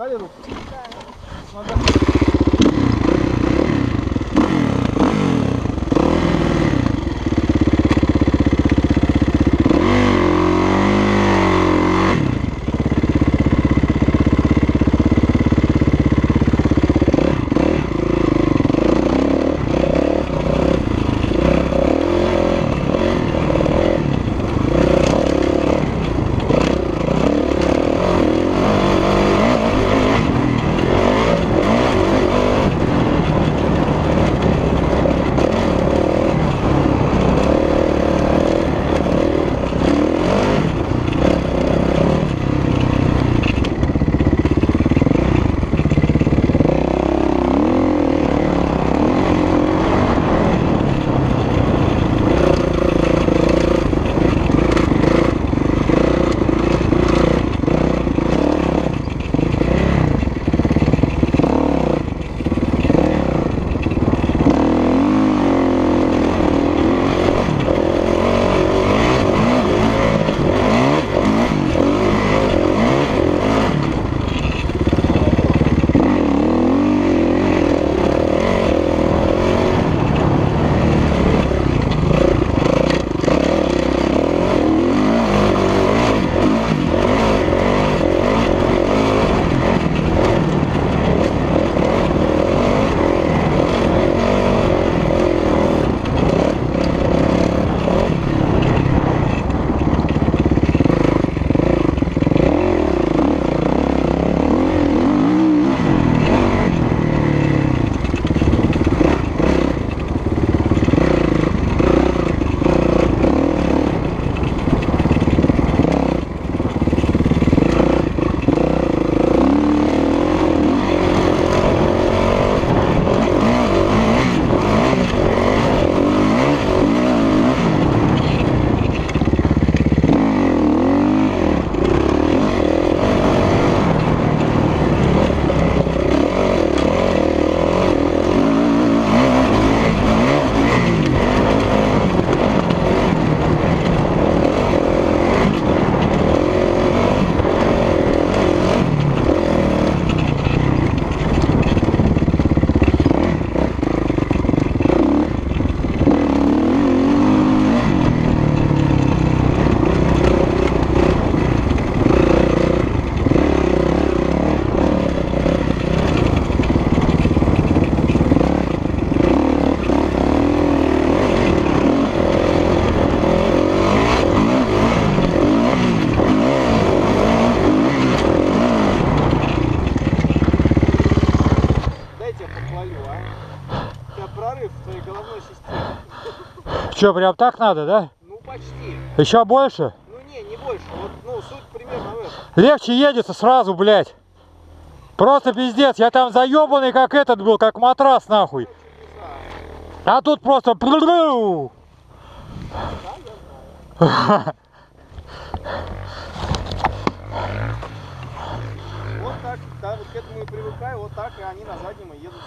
Дали руку? Надо. Че, прям так надо, да? Ну почти. Еще больше? Ну не, не больше. Вот, ну, суть примерно в этом. Легче едется сразу, блядь. Просто пиздец, я там заебанный как этот был, как матрас нахуй. А тут просто... плю. Вот так, да, вот к этому и привыкаю, вот так, и они на заднем и едут.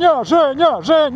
Nhờ, rơi.